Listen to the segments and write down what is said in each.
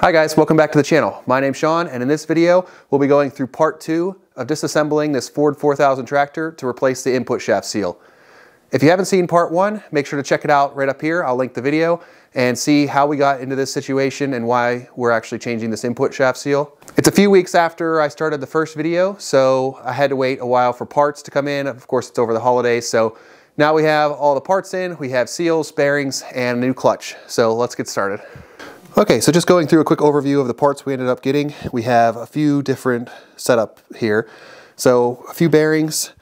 Hi guys, welcome back to the channel. My name's Sean and in this video we'll be going through part two of disassembling this Ford 4000 tractor to replace the input shaft seal. If you haven't seen part one, make sure to check it out right up here. I'll link the video and see how we got into this situation and why we're actually changing this input shaft seal. It's a few weeks after I started the first video, so I had to wait a while for parts to come in. Of course, it's over the holidays, so now we have all the parts in, we have seals, bearings, and a new clutch. So let's get started. Okay, so just going through a quick overview of the parts we ended up getting. We have a few different setup here. So a few bearings,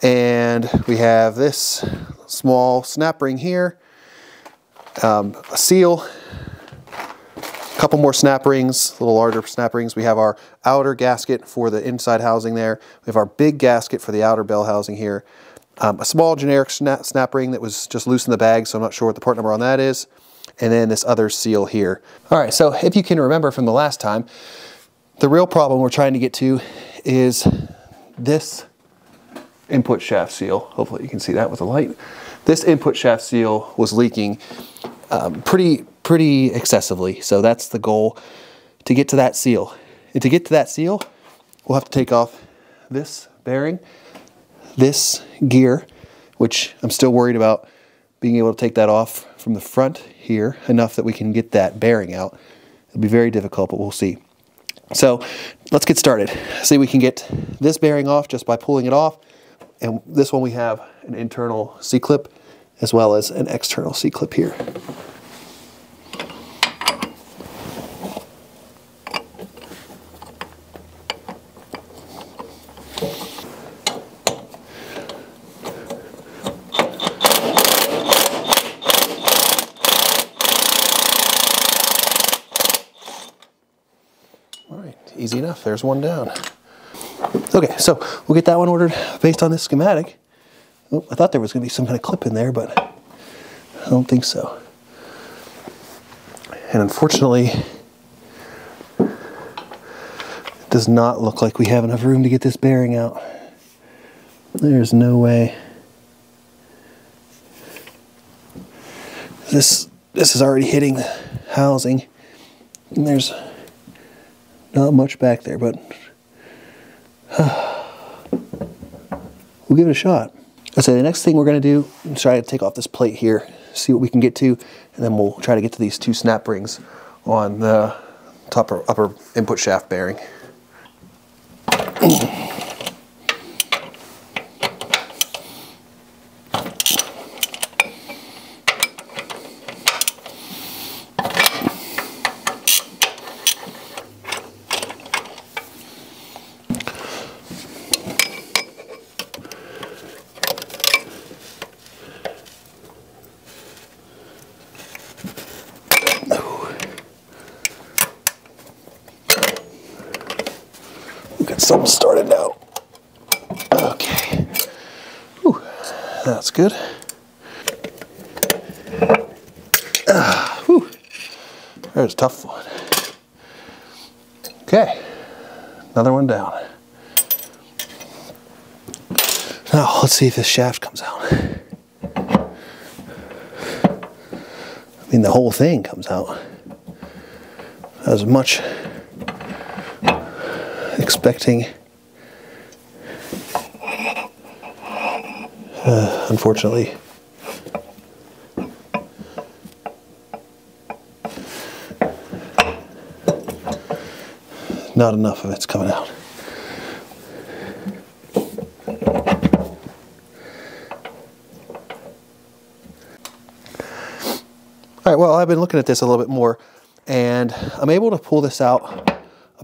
and we have this small snap ring here, um, a seal, a couple more snap rings, a little larger snap rings. We have our outer gasket for the inside housing there. We have our big gasket for the outer bell housing here. Um, a small generic snap, snap ring that was just loose in the bag, so I'm not sure what the part number on that is and then this other seal here. All right, so if you can remember from the last time, the real problem we're trying to get to is this input shaft seal. Hopefully you can see that with the light. This input shaft seal was leaking um, pretty, pretty excessively. So that's the goal to get to that seal. And to get to that seal, we'll have to take off this bearing, this gear, which I'm still worried about being able to take that off from the front here enough that we can get that bearing out. It'll be very difficult, but we'll see. So let's get started. See, we can get this bearing off just by pulling it off. And this one we have an internal C-clip as well as an external C-clip here. Easy enough, there's one down. Okay, so we'll get that one ordered based on this schematic. Oh, I thought there was gonna be some kind of clip in there, but I don't think so. And unfortunately, it does not look like we have enough room to get this bearing out. There's no way. This, this is already hitting the housing. And there's not much back there, but we'll give it a shot. Say the next thing we're going to do is try to take off this plate here, see what we can get to, and then we'll try to get to these two snap rings on the top or upper input shaft bearing. something started now. Okay. Whew, that's good. Uh, whew. There's a tough one. Okay. Another one down. Now, let's see if this shaft comes out. I mean, the whole thing comes out. As much expecting. Uh, unfortunately. Not enough of it's coming out. All right, well, I've been looking at this a little bit more, and I'm able to pull this out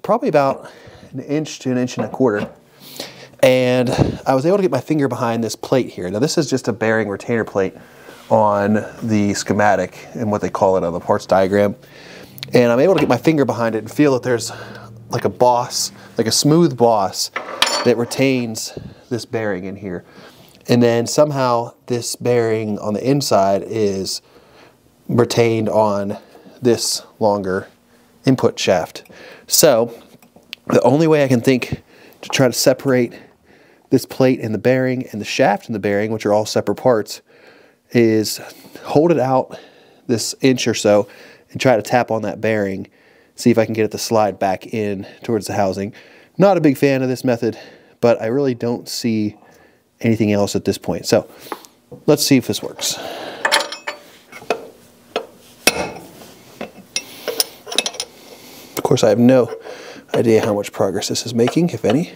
probably about an inch to an inch and a quarter. And I was able to get my finger behind this plate here. Now this is just a bearing retainer plate on the schematic and what they call it on the parts diagram. And I'm able to get my finger behind it and feel that there's like a boss, like a smooth boss that retains this bearing in here. And then somehow this bearing on the inside is retained on this longer input shaft. So the only way I can think to try to separate this plate and the bearing and the shaft and the bearing, which are all separate parts, is hold it out this inch or so and try to tap on that bearing see if I can get it to slide back in towards the housing. Not a big fan of this method, but I really don't see anything else at this point. So let's see if this works. Of course, I have no idea how much progress this is making, if any.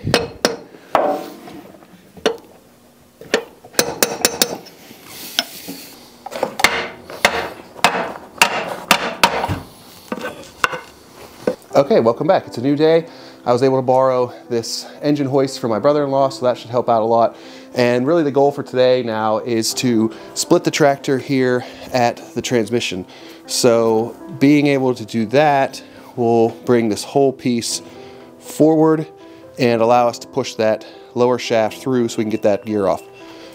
Okay, welcome back. It's a new day. I was able to borrow this engine hoist from my brother-in-law, so that should help out a lot. And really the goal for today now is to split the tractor here at the transmission. So being able to do that will bring this whole piece forward and allow us to push that lower shaft through so we can get that gear off.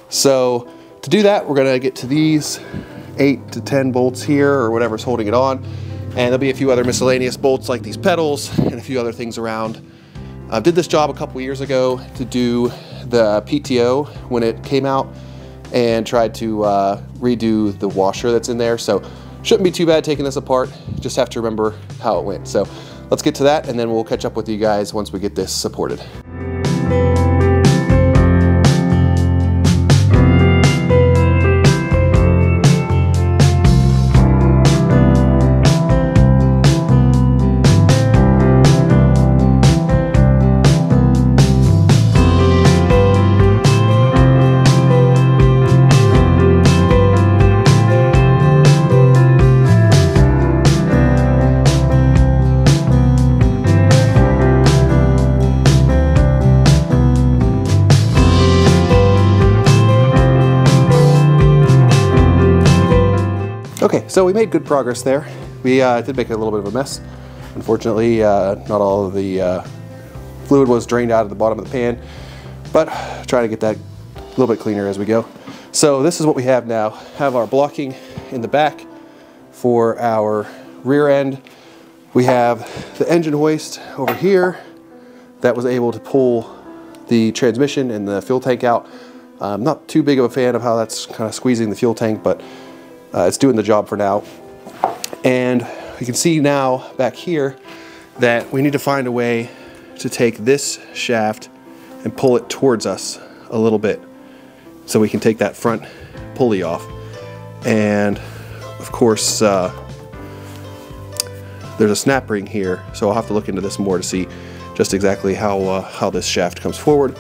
So to do that, we're gonna get to these eight to 10 bolts here or whatever's holding it on. And there'll be a few other miscellaneous bolts like these pedals and a few other things around. I did this job a couple years ago to do the PTO when it came out and tried to uh, redo the washer that's in there. So shouldn't be too bad taking this apart. Just have to remember how it went. So let's get to that and then we'll catch up with you guys once we get this supported. So we made good progress there. We uh, did make a little bit of a mess. Unfortunately, uh, not all of the uh, fluid was drained out of the bottom of the pan, but try to get that a little bit cleaner as we go. So this is what we have now. Have our blocking in the back for our rear end. We have the engine hoist over here that was able to pull the transmission and the fuel tank out. I'm not too big of a fan of how that's kind of squeezing the fuel tank, but uh, it's doing the job for now. And you can see now back here that we need to find a way to take this shaft and pull it towards us a little bit so we can take that front pulley off. And of course, uh, there's a snap ring here, so I'll have to look into this more to see just exactly how, uh, how this shaft comes forward.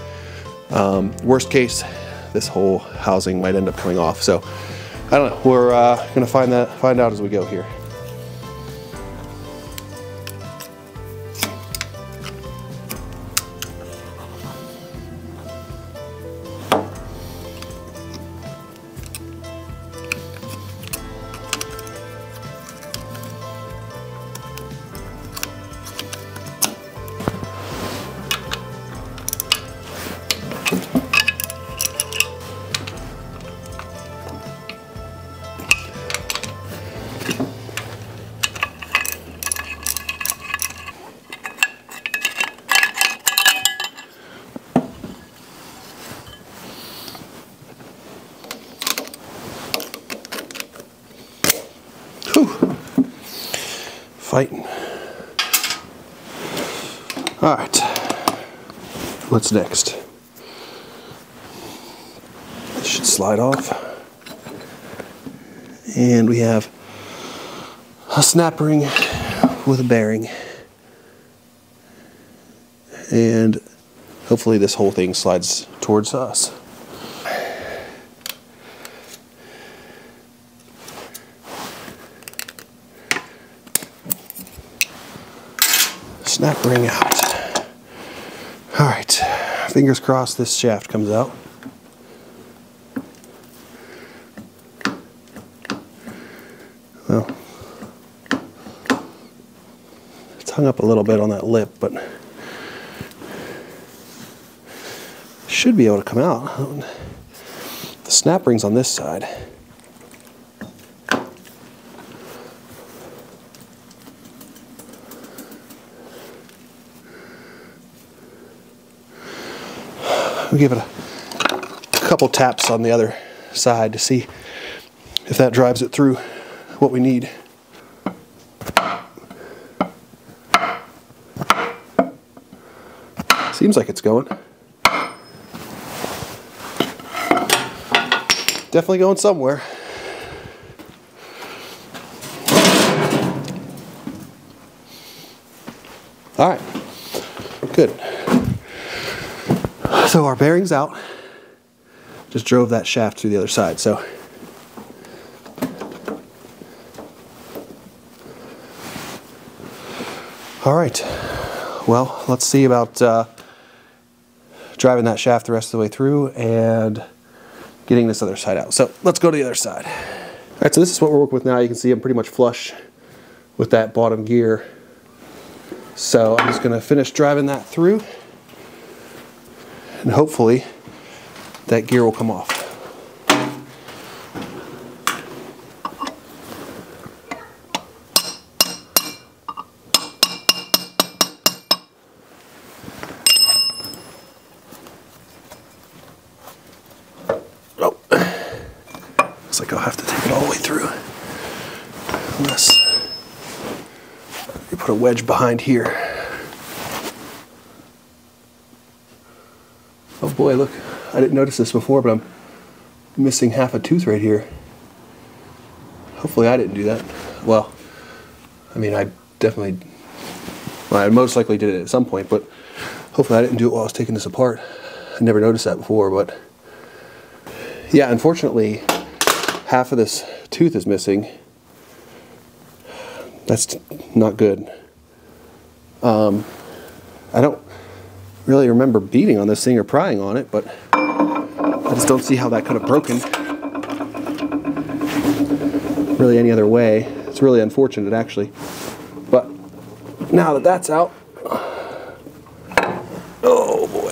Um, worst case, this whole housing might end up coming off. So I don't know. We're uh, gonna find that find out as we go here. Fighting. All right, what's next? This should slide off. And we have a snap ring with a bearing. And hopefully this whole thing slides towards us. Snap ring out. All right, fingers crossed this shaft comes out. Well, it's hung up a little bit on that lip, but should be able to come out. The snap ring's on this side. I'll give it a couple taps on the other side to see if that drives it through what we need. Seems like it's going. Definitely going somewhere. All right, good. So our bearing's out. Just drove that shaft through the other side. So All right, well, let's see about uh, driving that shaft the rest of the way through and getting this other side out. So let's go to the other side. All right, so this is what we're working with now. You can see I'm pretty much flush with that bottom gear. So I'm just gonna finish driving that through and hopefully that gear will come off. Oh, It's like I'll have to take it all the way through. Unless you put a wedge behind here. Boy, look, I didn't notice this before, but I'm missing half a tooth right here. Hopefully I didn't do that. Well, I mean, I definitely, well, I most likely did it at some point, but hopefully I didn't do it while I was taking this apart. I never noticed that before, but yeah, unfortunately, half of this tooth is missing. That's not good. Um, I don't really remember beating on this thing or prying on it, but I just don't see how that could have broken really any other way. It's really unfortunate actually. But now that that's out, oh boy.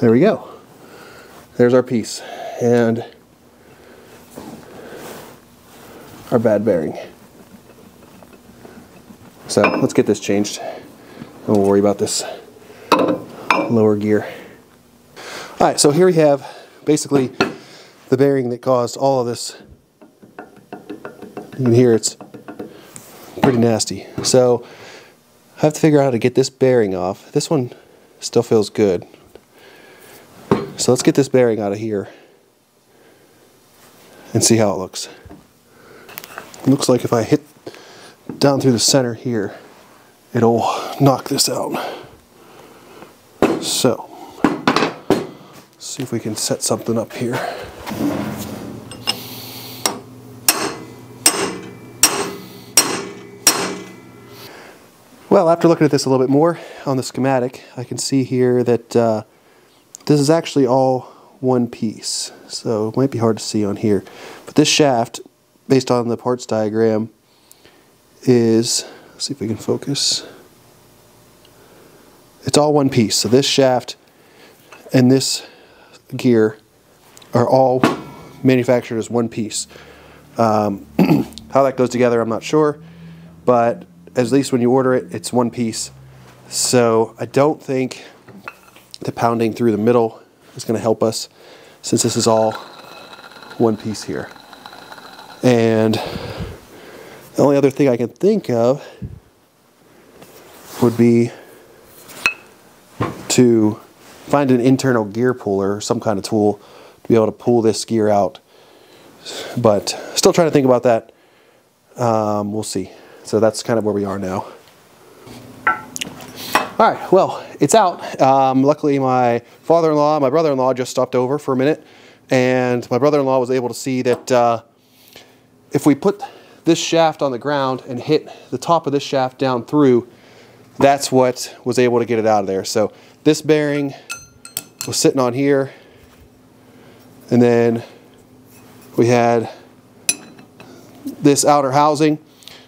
There we go. There's our piece and our bad bearing. So let's get this changed and we'll worry about this lower gear. All right, so here we have basically the bearing that caused all of this. You can hear it's pretty nasty. So I have to figure out how to get this bearing off. This one still feels good. So let's get this bearing out of here and see how it looks. It looks like if I hit down through the center here, it'll knock this out. So, see if we can set something up here. Well, after looking at this a little bit more on the schematic, I can see here that uh, this is actually all one piece. So it might be hard to see on here. But this shaft, based on the parts diagram, is, see if we can focus. It's all one piece. So this shaft and this gear are all manufactured as one piece. Um, how that goes together, I'm not sure, but at least when you order it, it's one piece. So I don't think the pounding through the middle is going to help us since this is all one piece here. And the only other thing I can think of would be to find an internal gear puller some kind of tool to be able to pull this gear out. But still trying to think about that. Um, we'll see. So that's kind of where we are now. All right, well, it's out. Um, luckily, my father-in-law, my brother-in-law just stopped over for a minute, and my brother-in-law was able to see that uh, if we put this shaft on the ground and hit the top of this shaft down through, that's what was able to get it out of there. So this bearing was sitting on here, and then we had this outer housing.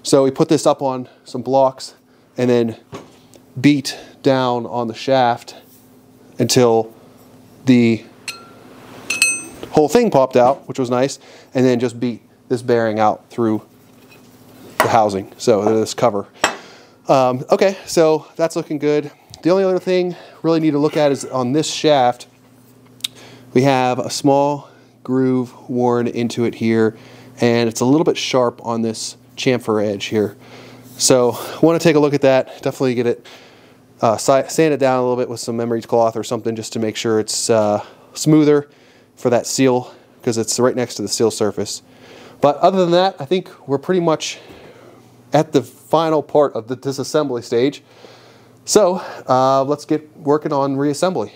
So we put this up on some blocks and then beat down on the shaft until the whole thing popped out, which was nice, and then just beat this bearing out through the housing. So this cover. Um, okay, so that's looking good. The only other thing really need to look at is on this shaft, we have a small groove worn into it here, and it's a little bit sharp on this chamfer edge here. So want to take a look at that, definitely get it, uh, sand it down a little bit with some emery cloth or something just to make sure it's uh, smoother for that seal because it's right next to the seal surface. But other than that, I think we're pretty much at the final part of the disassembly stage. So uh, let's get working on reassembly.